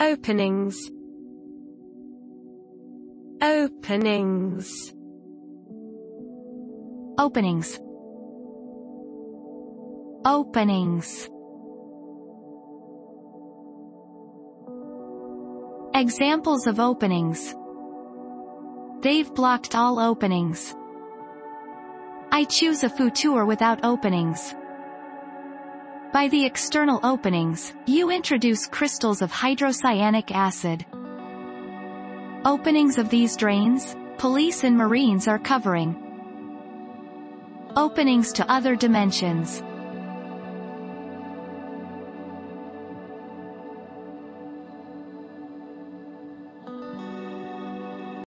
Openings. Openings. Openings. Openings. Examples of openings. They've blocked all openings. I choose a futur without openings. By the external openings, you introduce crystals of hydrocyanic acid. Openings of these drains, police and marines are covering. Openings to other dimensions.